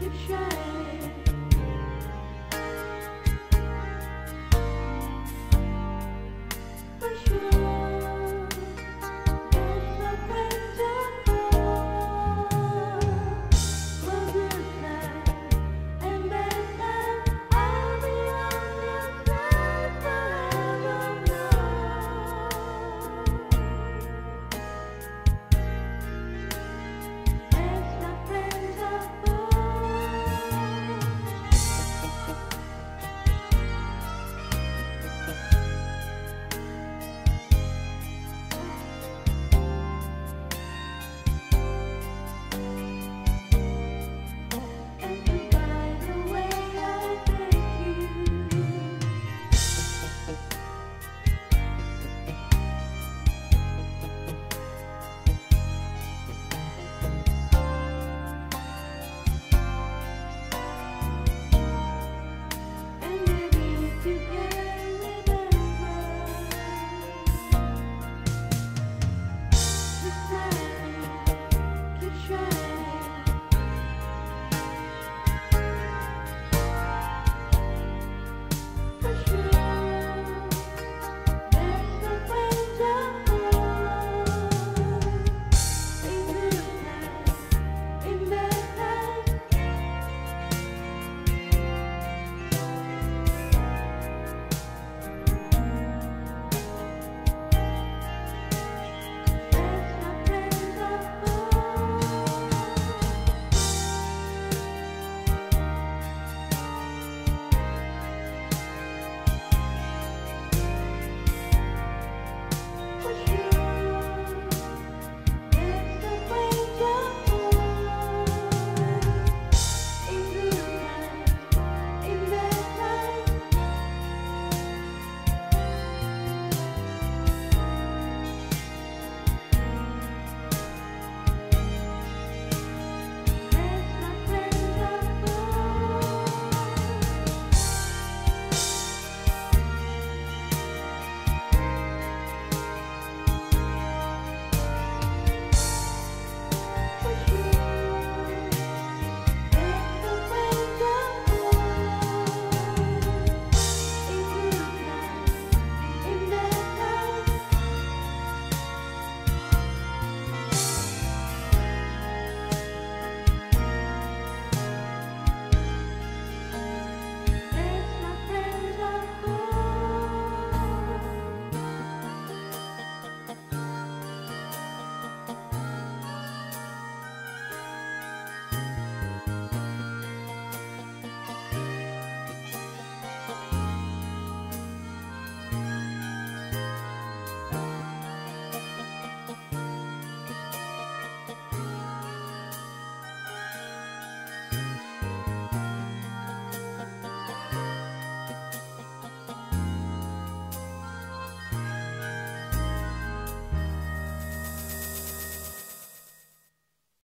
keep shining.